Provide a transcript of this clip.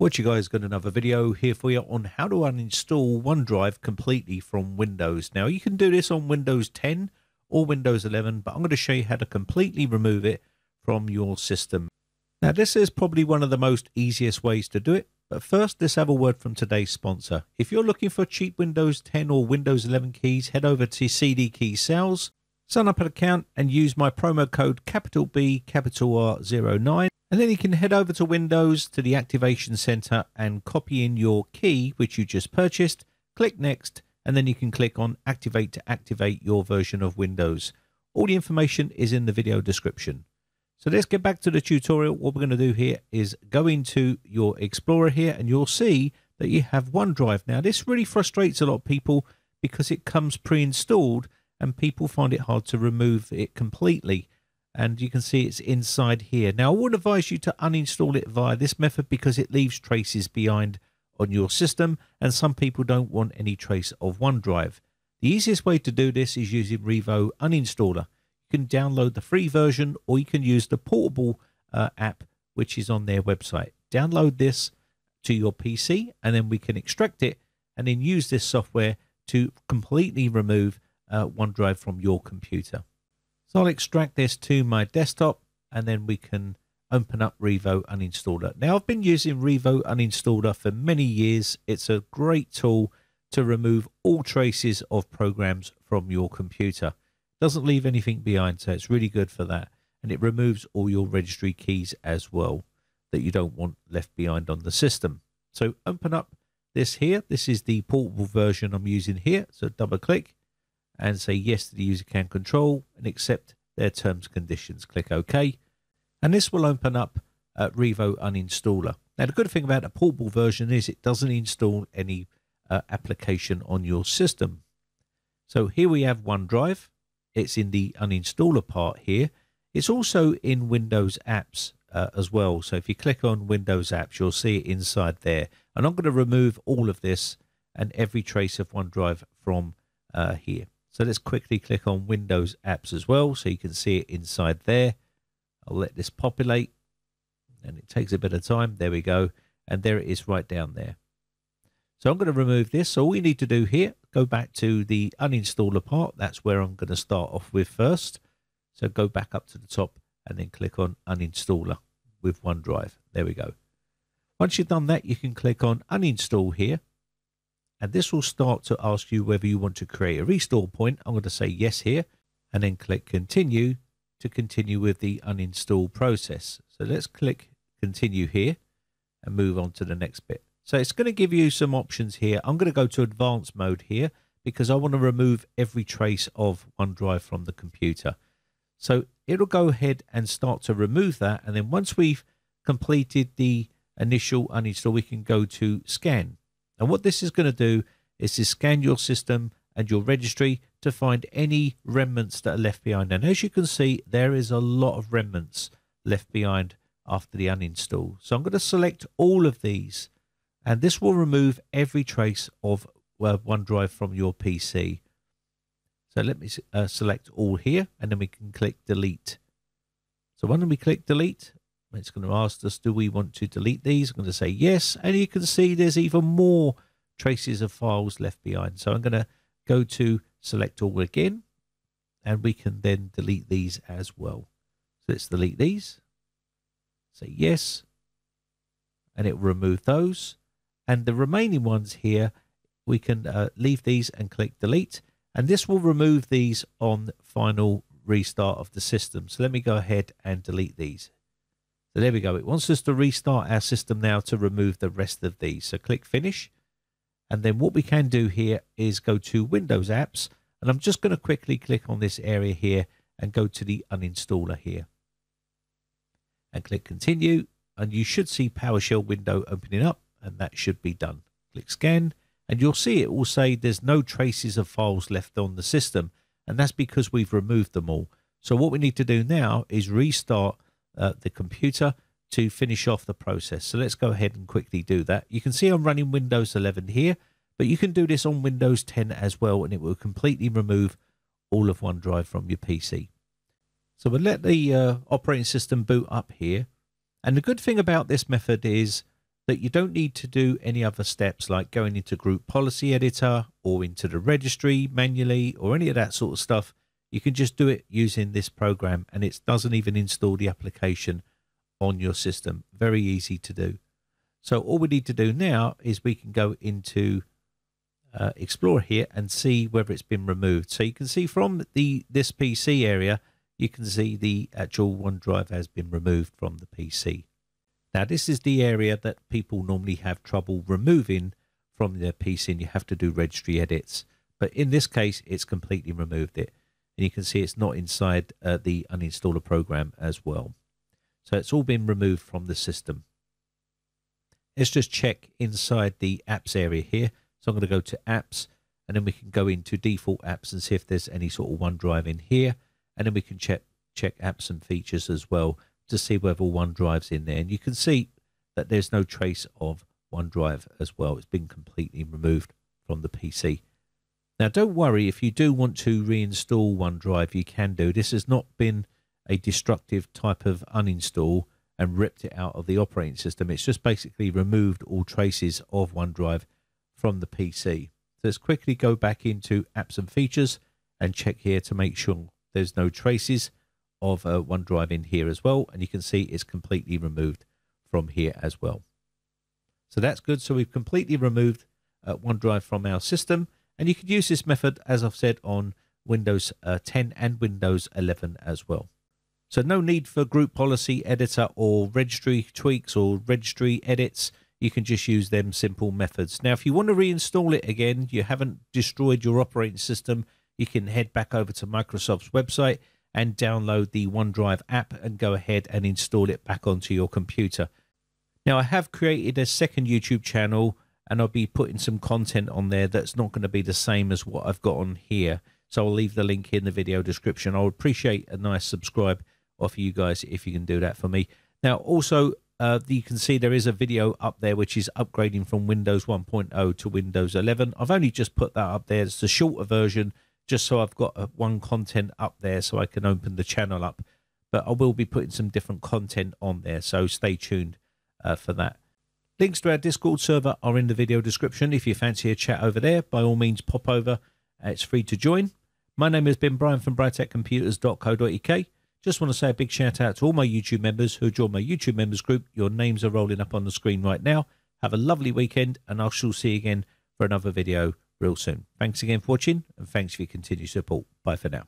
What you guys got another video here for you on how to uninstall OneDrive completely from Windows. Now you can do this on Windows 10 or Windows 11, but I'm going to show you how to completely remove it from your system. Now this is probably one of the most easiest ways to do it, but first let's have a word from today's sponsor. If you're looking for cheap Windows 10 or Windows 11 keys, head over to CD Key Sales, sign up an account and use my promo code capital B capital R09 and then you can head over to Windows to the Activation Center and copy in your key, which you just purchased, click Next, and then you can click on Activate to activate your version of Windows. All the information is in the video description. So let's get back to the tutorial. What we're going to do here is go into your Explorer here and you'll see that you have OneDrive. Now this really frustrates a lot of people because it comes pre-installed and people find it hard to remove it completely and you can see it's inside here. Now, I would advise you to uninstall it via this method because it leaves traces behind on your system, and some people don't want any trace of OneDrive. The easiest way to do this is using Revo Uninstaller. You can download the free version, or you can use the portable uh, app, which is on their website. Download this to your PC, and then we can extract it and then use this software to completely remove uh, OneDrive from your computer. So I'll extract this to my desktop and then we can open up Revo Uninstaller. Now I've been using Revo Uninstaller for many years. It's a great tool to remove all traces of programs from your computer. Doesn't leave anything behind, so it's really good for that. And it removes all your registry keys as well that you don't want left behind on the system. So open up this here. This is the portable version I'm using here. So double click and say yes to the user account control and accept their terms and conditions. Click OK. And this will open up uh, Revo Uninstaller. Now, the good thing about the portable version is it doesn't install any uh, application on your system. So here we have OneDrive. It's in the uninstaller part here. It's also in Windows apps uh, as well. So if you click on Windows apps, you'll see it inside there. And I'm going to remove all of this and every trace of OneDrive from uh, here. So let's quickly click on Windows apps as well so you can see it inside there. I'll let this populate and it takes a bit of time. There we go. And there it is right down there. So I'm going to remove this. So all we need to do here, go back to the uninstaller part. That's where I'm going to start off with first. So go back up to the top and then click on uninstaller with OneDrive. There we go. Once you've done that, you can click on uninstall here and this will start to ask you whether you want to create a restore point. I'm going to say yes here and then click continue to continue with the uninstall process. So let's click continue here and move on to the next bit. So it's going to give you some options here. I'm going to go to advanced mode here because I want to remove every trace of OneDrive from the computer. So it'll go ahead and start to remove that. And then once we've completed the initial uninstall, we can go to scan. And what this is going to do is to scan your system and your registry to find any remnants that are left behind. And as you can see, there is a lot of remnants left behind after the uninstall. So I'm going to select all of these and this will remove every trace of well, OneDrive from your PC. So let me uh, select all here and then we can click delete. So when we click delete, it's going to ask us, do we want to delete these? I'm going to say yes. And you can see there's even more traces of files left behind. So I'm going to go to select all again. And we can then delete these as well. So let's delete these. Say yes. And it will remove those. And the remaining ones here, we can uh, leave these and click delete. And this will remove these on final restart of the system. So let me go ahead and delete these. So there we go. It wants us to restart our system now to remove the rest of these. So click finish. And then what we can do here is go to Windows apps. And I'm just going to quickly click on this area here and go to the uninstaller here. And click continue. And you should see PowerShell window opening up and that should be done. Click scan and you'll see it will say there's no traces of files left on the system. And that's because we've removed them all. So what we need to do now is restart uh, the computer to finish off the process. So let's go ahead and quickly do that. You can see I'm running Windows 11 here, but you can do this on Windows 10 as well, and it will completely remove all of OneDrive from your PC. So we'll let the uh, operating system boot up here. And the good thing about this method is that you don't need to do any other steps like going into group policy editor or into the registry manually or any of that sort of stuff. You can just do it using this program and it doesn't even install the application on your system. Very easy to do. So all we need to do now is we can go into uh, Explorer here and see whether it's been removed. So you can see from the this PC area, you can see the actual OneDrive has been removed from the PC. Now this is the area that people normally have trouble removing from their PC and you have to do registry edits. But in this case, it's completely removed it. And you can see it's not inside uh, the uninstaller program as well. So it's all been removed from the system. Let's just check inside the apps area here. So I'm going to go to apps and then we can go into default apps and see if there's any sort of OneDrive in here. And then we can check check apps and features as well to see whether OneDrive's in there. And you can see that there's no trace of OneDrive as well. It's been completely removed from the PC. Now, don't worry if you do want to reinstall OneDrive, you can do. This has not been a destructive type of uninstall and ripped it out of the operating system. It's just basically removed all traces of OneDrive from the PC. So let's quickly go back into apps and features and check here to make sure there's no traces of uh, OneDrive in here as well. And you can see it's completely removed from here as well. So that's good. So we've completely removed uh, OneDrive from our system. And you could use this method, as I've said, on Windows uh, 10 and Windows 11 as well. So no need for group policy editor or registry tweaks or registry edits. You can just use them simple methods. Now, if you want to reinstall it again, you haven't destroyed your operating system, you can head back over to Microsoft's website and download the OneDrive app and go ahead and install it back onto your computer. Now, I have created a second YouTube channel and I'll be putting some content on there that's not going to be the same as what I've got on here. So I'll leave the link in the video description. I would appreciate a nice subscribe off you guys if you can do that for me. Now, also, uh, you can see there is a video up there which is upgrading from Windows 1.0 to Windows 11. I've only just put that up there. It's a shorter version, just so I've got uh, one content up there so I can open the channel up. But I will be putting some different content on there, so stay tuned uh, for that. Links to our Discord server are in the video description. If you fancy a chat over there, by all means pop over. Uh, it's free to join. My name has been Brian from briteccomputers.co.uk. Just want to say a big shout out to all my YouTube members who joined my YouTube members group. Your names are rolling up on the screen right now. Have a lovely weekend, and I shall see you again for another video real soon. Thanks again for watching, and thanks for your continued support. Bye for now.